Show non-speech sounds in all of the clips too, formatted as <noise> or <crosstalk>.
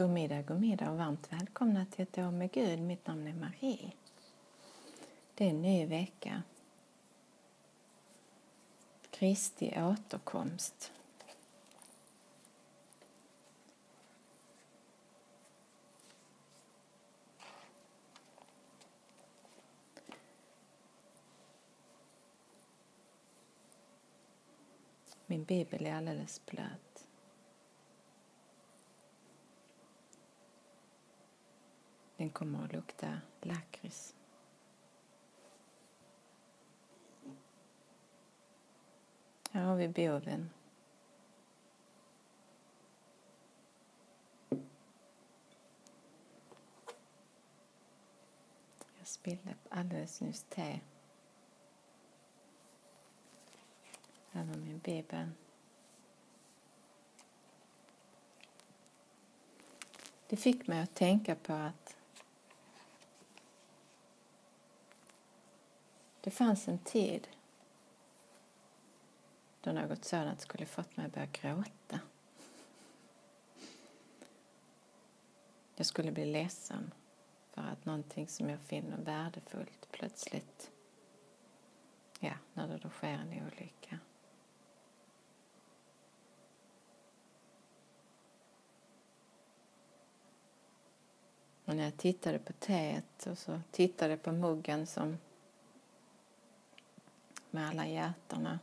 God middag, god middag och varmt välkomna till ett år med Gud. Mitt namn är Marie. Det är en ny vecka. Kristi återkomst. Min bibel är alldeles blöt. Den kommer att lukta lakrits. Här har vi boven. Jag spillde alldeles nyss te över min bibel. Det fick mig att tänka på att det fanns en tid då något sådant skulle fått mig att börja gråta. Jag skulle bli ledsen för att någonting som jag finner värdefullt plötsligt, ja, när det då sker en olycka. Och när jag tittade på teet och så tittade på muggen som med alla hjärtorna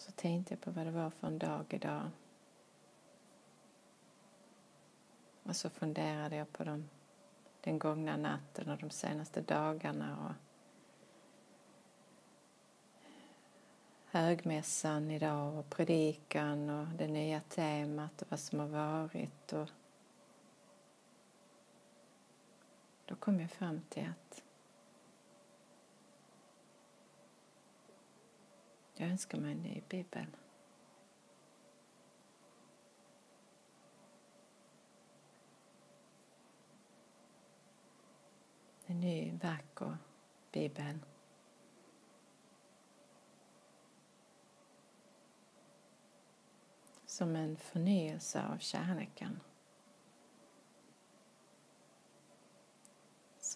så tänkte jag på vad det var för en dag idag. Och så funderade jag på dem, den gångna natten och de senaste dagarna och högmässan idag och predikan och det nya temat och vad som har varit. Och då kom jag fram till att jag önskar mig en ny bibel. En ny vacker bibel. som en förnyelse av kärleken.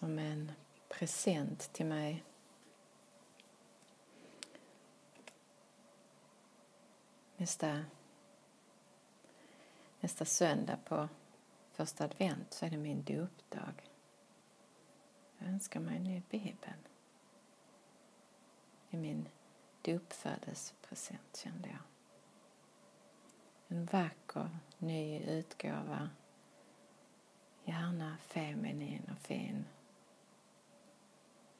Som en present till mig. Nästa, nästa söndag på första advent så är det min dopdag. Jag önskar mig en ny bibel. Det är min dopfödelsepresent kände jag en vacker ny utgåva. Gärna feminin och fin.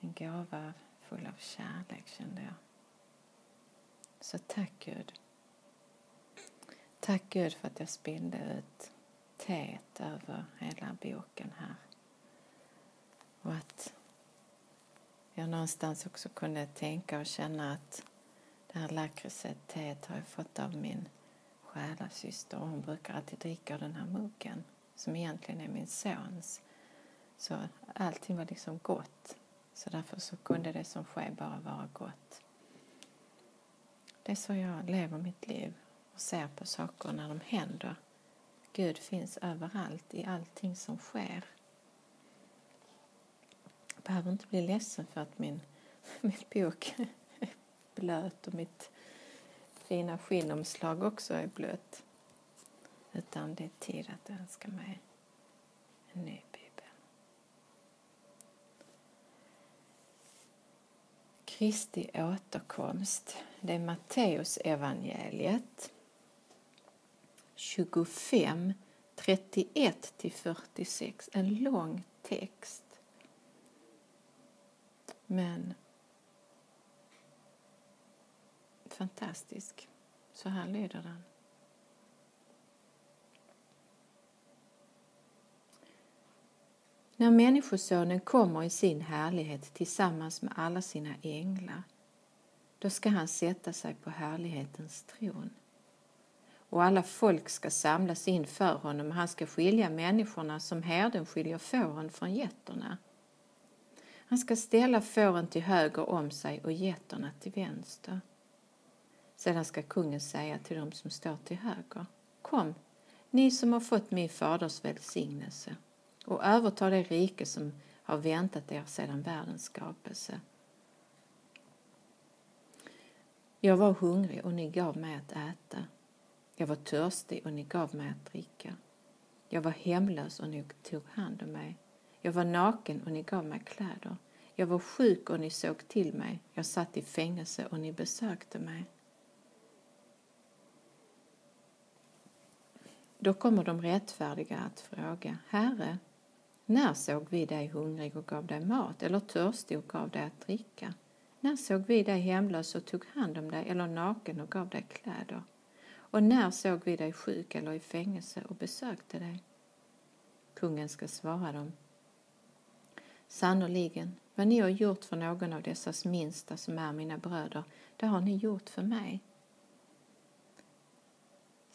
En gåva full av kärlek kände jag. Så tack Gud. Tack Gud för att jag spillde ut teet över hela boken här. Och att jag någonstans också kunde tänka och känna att det här lakritset, teet har jag fått av min själasyster och hon brukar alltid dricka den här muggen som egentligen är min sons. Så allting var liksom gott. Så därför så kunde det som sker bara vara gott. Det är så jag lever mitt liv och ser på saker när de händer. Gud finns överallt, i allting som sker. Jag behöver inte bli ledsen för att min, <laughs> min bok är blöt och mitt fina skinnomslag också är blött. Utan det är tid att önska mig en ny bibel. Kristi återkomst. Det är Matteus evangeliet 25, 31-46, En lång text. Men fantastisk. Så här lyder den. När Människosonen kommer i sin härlighet tillsammans med alla sina änglar, då ska han sätta sig på härlighetens tron. Och alla folk ska samlas inför honom och han ska skilja människorna som herden skiljer fåren från getterna. Han ska ställa fåren till höger om sig och getterna till vänster. Sedan ska kungen säga till dem som står till höger. Kom, ni som har fått min faders välsignelse och överta det rike som har väntat er sedan världens skapelse. Jag var hungrig och ni gav mig att äta. Jag var törstig och ni gav mig att dricka. Jag var hemlös och ni tog hand om mig. Jag var naken och ni gav mig kläder. Jag var sjuk och ni såg till mig. Jag satt i fängelse och ni besökte mig. Då kommer de rättfärdiga att fråga, Herre, när såg vi dig hungrig och gav dig mat eller törstig och gav dig att dricka? När såg vi dig hemlös och tog hand om dig eller naken och gav dig kläder? Och när såg vi dig sjuk eller i fängelse och besökte dig? Kungen ska svara dem. Sannerligen, vad ni har gjort för någon av dessas minsta som är mina bröder, det har ni gjort för mig.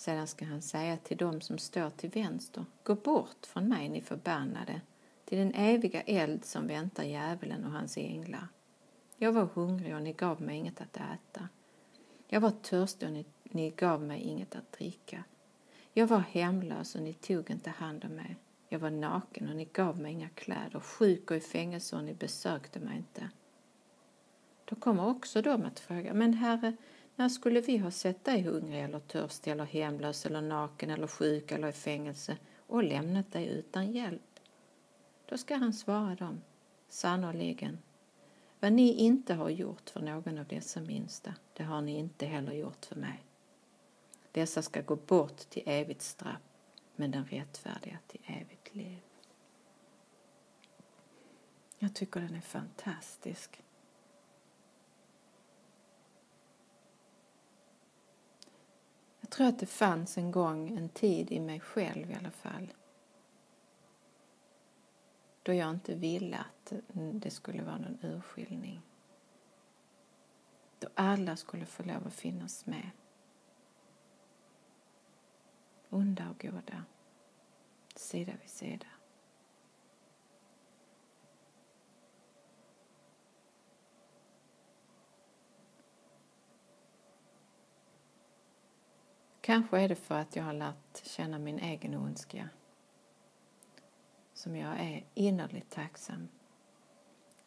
Sedan ska han säga till dem som står till vänster, gå bort från mig ni förbannade, till den eviga eld som väntar djävulen och hans änglar. Jag var hungrig och ni gav mig inget att äta. Jag var törstig och ni, ni gav mig inget att dricka. Jag var hemlös och ni tog inte hand om mig. Jag var naken och ni gav mig inga kläder, sjuk och i fängelse och ni besökte mig inte. Då kommer också de att fråga, men Herre, när skulle vi ha sett dig hungrig eller törstig eller hemlös eller naken eller sjuk eller i fängelse och lämnat dig utan hjälp? Då ska han svara dem, sannerligen, vad ni inte har gjort för någon av dessa minsta, det har ni inte heller gjort för mig. Dessa ska gå bort till evigt straff, men den rättfärdiga till evigt liv. Jag tycker den är fantastisk. Jag tror att det fanns en gång en tid i mig själv i alla fall då jag inte ville att det skulle vara någon urskiljning. Då alla skulle få lov att finnas med. Onda och goda, sida vid sida. Kanske är det för att jag har lärt känna min egen ondska som jag är innerligt tacksam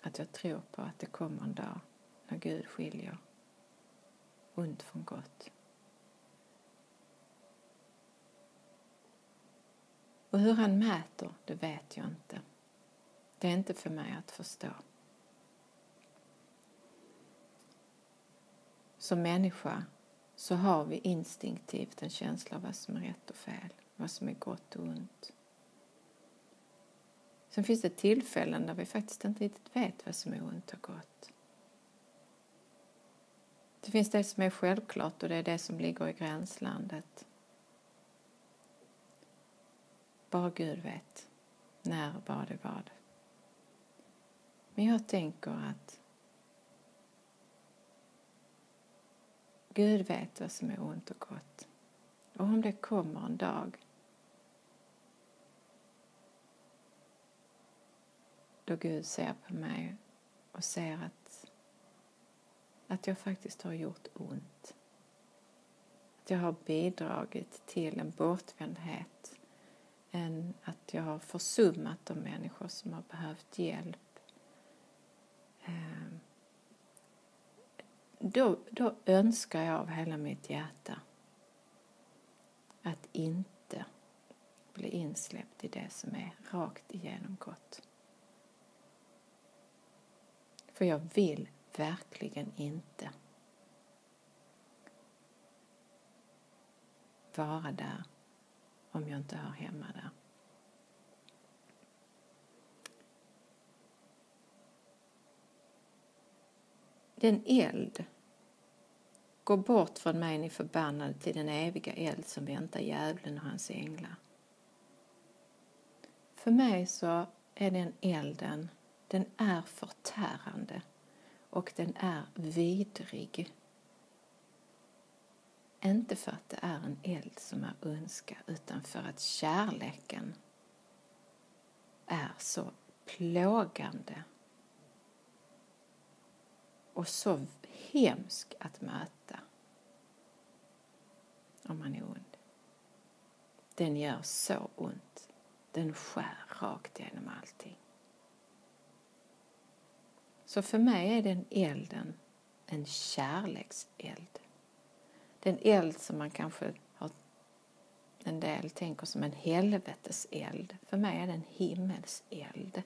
att jag tror på att det kommer en dag när Gud skiljer ont från gott. Och hur han mäter, det vet jag inte. Det är inte för mig att förstå. Som människa så har vi instinktivt en känsla av vad som är rätt och fel, vad som är gott och ont. Sen finns det tillfällen där vi faktiskt inte riktigt vet vad som är ont och gott. Det finns det som är självklart och det är det som ligger i gränslandet. Bara Gud vet när, vad det var. Men jag tänker att Gud vet vad som är ont och gott. Och om det kommer en dag då Gud ser på mig och ser att, att jag faktiskt har gjort ont. Att jag har bidragit till en bortvändhet, en, att jag har försummat de människor som har behövt hjälp. Um, då, då önskar jag av hela mitt hjärta att inte bli insläppt i det som är rakt igenom gott. För jag vill verkligen inte vara där om jag inte hör hemma där. Den eld Gå bort från mig, ni förbannade, till den eviga eld som väntar djävulen och hans änglar. För mig så är den elden den är förtärande och den är vidrig. Inte för att det är en eld som är ondska utan för att kärleken är så plågande och så hemsk att möta om man är ond. Den gör så ont. Den skär rakt genom allting. Så för mig är den elden en kärlekseld. Den eld som man kanske har en del tänker som en helveteseld. För mig är den himmelseld.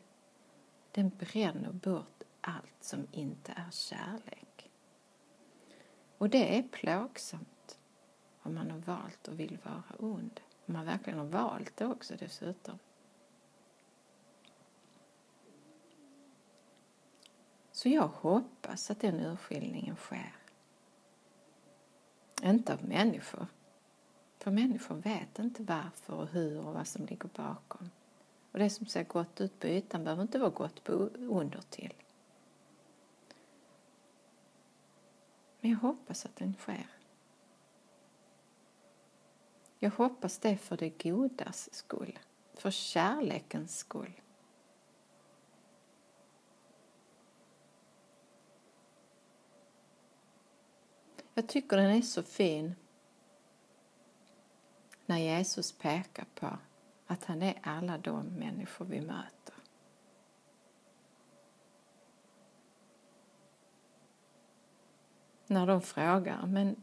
Den bränner bort allt som inte är kärlek. Och det är plågsamt om man har valt och vill vara ond. Om man verkligen har valt det också dessutom. Så jag hoppas att den urskiljningen sker. Inte av människor. För människor vet inte varför och hur och vad som ligger bakom. Och det som ser gott ut på ytan behöver inte vara gott på under Men jag hoppas att den sker. Jag hoppas det för det godas skull, för kärlekens skull. Jag tycker den är så fin när Jesus pekar på att han är alla de människor vi möter. När de frågar, men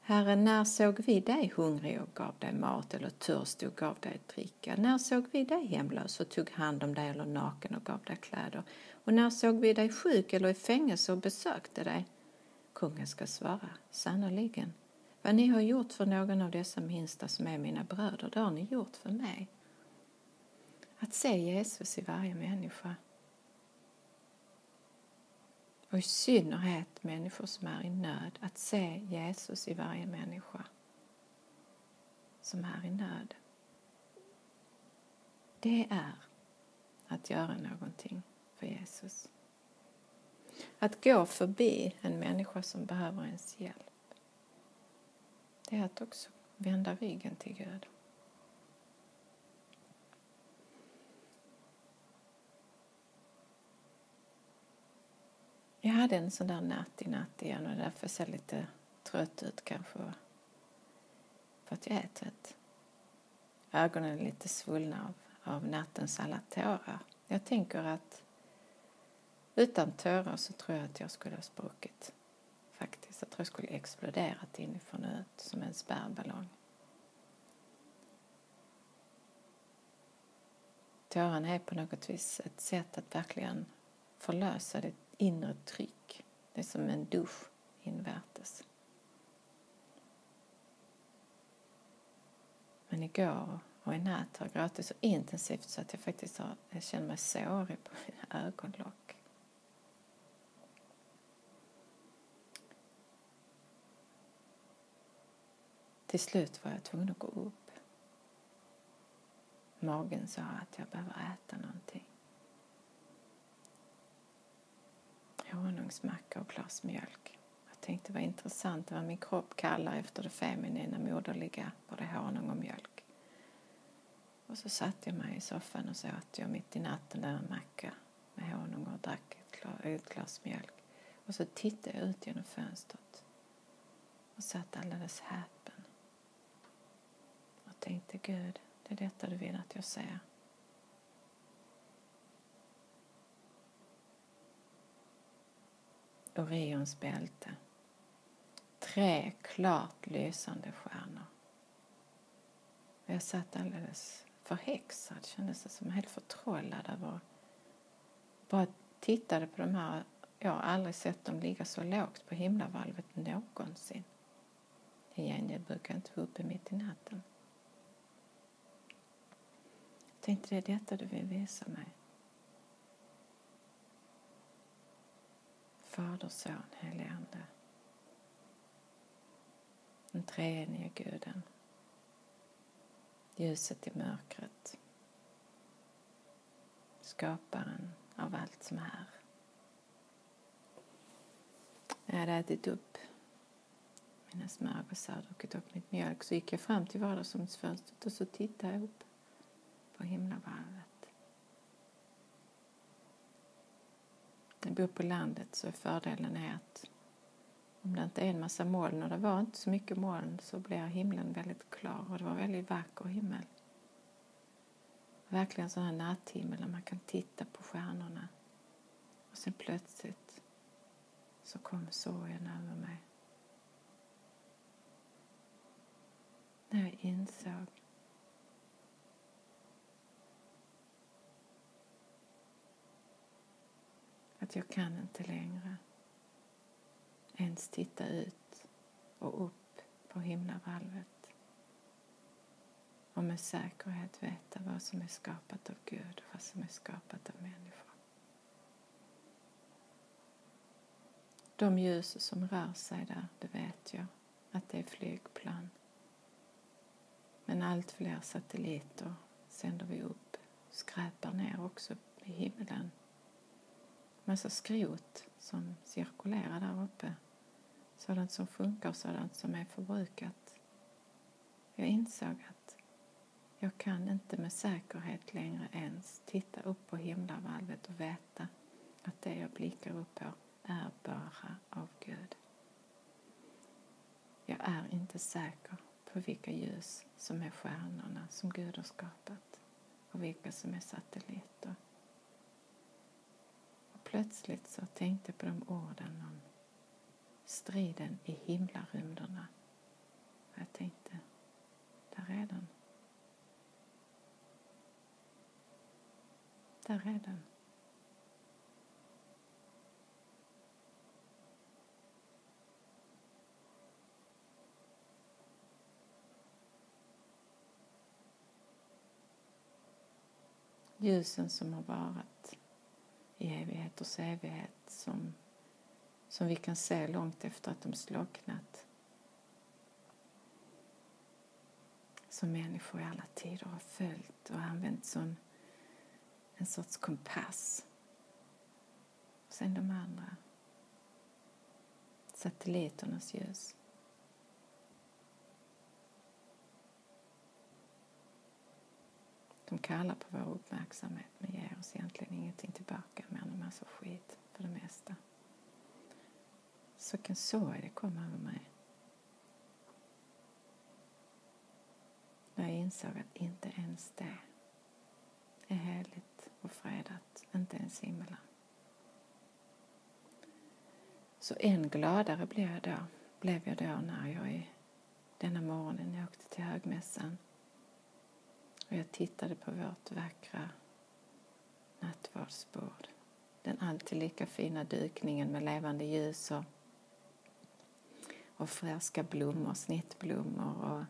Herre, när såg vi dig hungrig och gav dig mat eller törstig och gav dig dricka? När såg vi dig hemlös och tog hand om dig eller naken och gav dig kläder? Och när såg vi dig sjuk eller i fängelse och besökte dig? Kungen ska svara, sannerligen. Vad ni har gjort för någon av dessa minsta som är mina bröder, det har ni gjort för mig. Att se Jesus i varje människa. Och i synnerhet människor som är i nöd. Att se Jesus i varje människa som är i nöd. Det är att göra någonting för Jesus. Att gå förbi en människa som behöver ens hjälp. Det är att också vända ryggen till Gud. Jag hade en sån där natt i natt igen och därför ser jag lite trött ut kanske. För att jag är trött. Ögonen är lite svullna av, av nattens alla tårar. Jag tänker att utan tårar så tror jag att jag skulle ha spruckit. Faktiskt. Jag tror jag skulle exploderat inifrån och ut som en spärrballong. Tårarna är på något vis ett sätt att verkligen förlösa ditt inre tryck. Det är som en dusch invärtes. Men igår och i natt har jag gråtit så intensivt så att jag faktiskt har, jag känner mig sårig på <laughs> mina ögonlock. Till slut var jag tvungen att gå upp. Magen sa att jag behöver äta någonting. Honungsmacka och glas mjölk. Jag tänkte vad intressant vad min kropp kallar efter det feminina moderliga, både honung och mjölk. Och så satte jag mig i soffan och så åt jag mitt i natten där en macka med honung och drack ett glas mjölk. Och så tittade jag ut genom fönstret och satt alldeles häpen och tänkte Gud, det är detta du vill att jag ser. Orions bälte. Tre klart lysande stjärnor. Jag satt alldeles förhäxad, kändes det som helt förtrollad över bara tittade på de här, jag har aldrig sett dem ligga så lågt på himlavalvet någonsin. I gengäld brukar jag inte vara uppe mitt i natten. Jag tänkte, det är detta du vill visa mig. Fader, Son, Helige Ande. Den treenige Guden. Ljuset i mörkret. Skaparen av allt som är. När jag hade ätit upp mina smörgåsar och druckit upp mitt mjölk så gick jag fram till vardagsrumsfönstret och så tittade jag upp på himlavalvet. Jag bor på landet så fördelen är att om det inte är en massa moln och det var inte så mycket moln så blir himlen väldigt klar och det var väldigt vacker himmel. Verkligen sån här natthimmel där man kan titta på stjärnorna. Och sen plötsligt så kom sorgen över mig. När jag insåg att jag kan inte längre ens titta ut och upp på himlavalvet och med säkerhet veta vad som är skapat av Gud och vad som är skapat av människor. De ljus som rör sig där, det vet jag att det är flygplan. Men allt fler satelliter sänder vi upp, skräpar ner också i himlen. Massa skrot som cirkulerar där uppe. Sådant som funkar och sådant som är förbrukat. Jag insåg att jag kan inte med säkerhet längre ens titta upp på himlavalvet och veta att det jag blickar upp på är bara av Gud. Jag är inte säker på vilka ljus som är stjärnorna som Gud har skapat och vilka som är satelliter. Plötsligt så tänkte jag på de orden om striden i himlarymderna. Jag tänkte, där är den. Där är den. ljusen som har varit i evigheters evighet som, som vi kan se långt efter att de slocknat. Som människor i alla tider har följt och använt som en sorts kompass. Och sen de andra. Satelliternas ljus. De kallar på vår uppmärksamhet men ger oss egentligen ingenting tillbaka mer än en massa skit för det mesta. Så kan sorg det komma över mig. När jag insåg att inte ens det är heligt och fredat, inte ens himlen. Så än gladare blev jag då, blev jag då när jag i denna morgonen jag åkte till högmässan och jag tittade på vårt vackra nattvardsbord. Den alltid lika fina dukningen med levande ljus och, och färska blommor, snittblommor och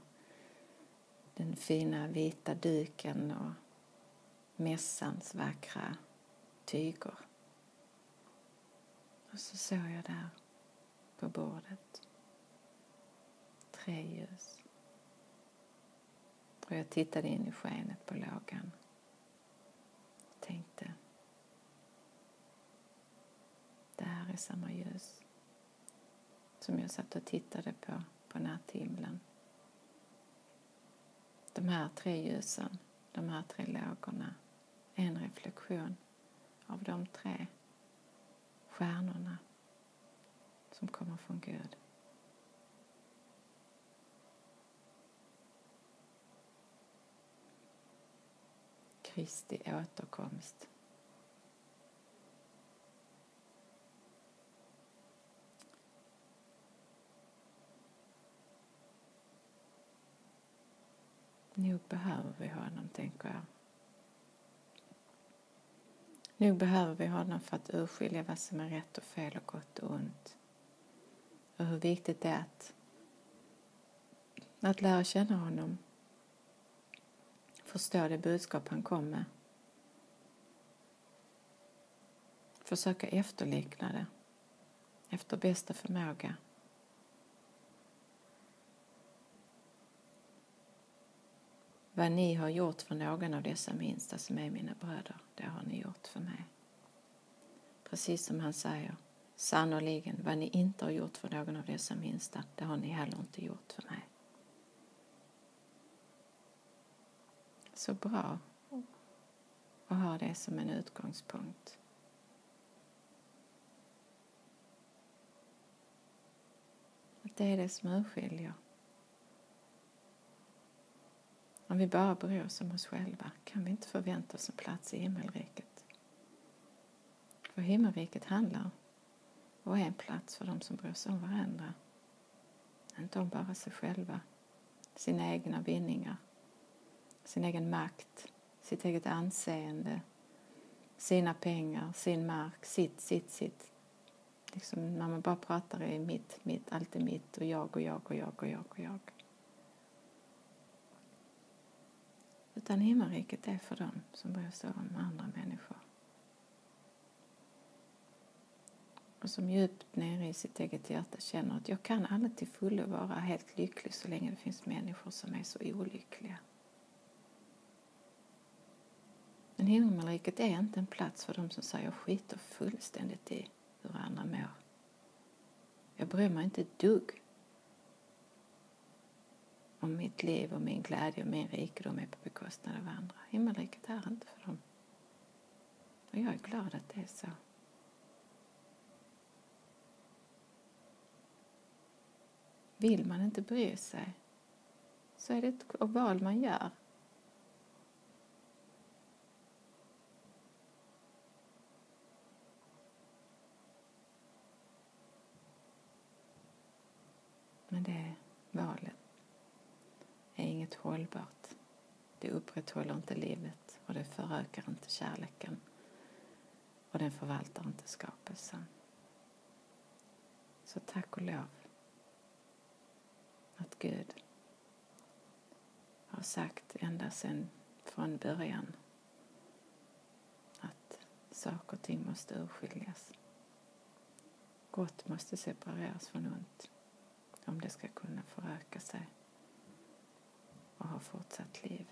den fina vita duken och mässans vackra tyger. Och så såg jag där på bordet tre ljus. Och jag tittade in i skenet på lågan och tänkte det här är samma ljus som jag satt och tittade på på natthimlen. De här tre ljusen, de här tre lågorna, är en reflektion av de tre stjärnorna som kommer från Gud. Kristi återkomst. Nog behöver vi honom, tänker jag. Nog behöver vi honom för att urskilja vad som är rätt och fel och gott och ont. Och hur viktigt det är att, att lära känna honom förstå det budskap han kom med. Försöka efterlikna det efter bästa förmåga. Vad ni har gjort för någon av dessa minsta som är mina bröder, det har ni gjort för mig. Precis som han säger, sannoliken vad ni inte har gjort för någon av dessa minsta, det har ni heller inte gjort för mig. Så bra att ha det som en utgångspunkt. Att det är det som urskiljer. Om vi bara bryr oss om oss själva kan vi inte förvänta oss en plats i himmelriket. För himmelriket handlar och är en plats för de som bryr sig om varandra. Inte om bara sig själva, sina egna vinningar, sin egen makt, sitt eget anseende, sina pengar, sin mark, sitt, sitt, sitt. Liksom när man bara pratar i mitt, mitt, allt är mitt och jag och jag och jag och jag och jag. Utan himmelriket är för dem som bryr sig om andra människor. Och som djupt nere i sitt eget hjärta känner att jag kan aldrig till fullo vara helt lycklig så länge det finns människor som är så olyckliga. Men himmelriket är inte en plats för dem som säger jag skiter fullständigt i hur andra mår. Jag bryr mig inte ett dugg om mitt liv och min glädje och min rikedom är på bekostnad av andra. Himmelriket är inte för dem. Och jag är glad att det är så. Vill man inte bry sig så är det ett val man gör. Men det valet är inget hållbart. Det upprätthåller inte livet och det förökar inte kärleken och den förvaltar inte skapelsen. Så tack och lov att Gud har sagt ända sedan från början att saker och ting måste urskiljas. Gott måste separeras från ont om det ska kunna föröka sig och ha fortsatt liv.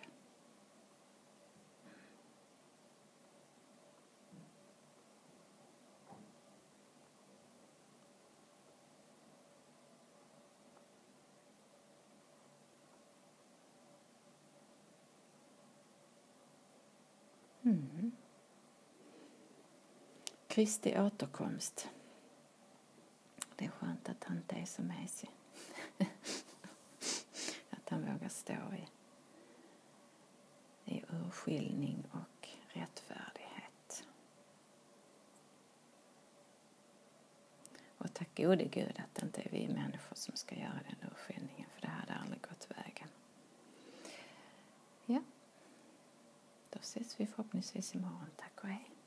Mm. Kristi återkomst. Det är skönt att han inte är så mesig att vågar stå i, i urskiljning och rättfärdighet. Och tack gode Gud att det inte är vi människor som ska göra den urskiljningen för det hade aldrig gått vägen. Ja, då ses vi förhoppningsvis imorgon. Tack och hej.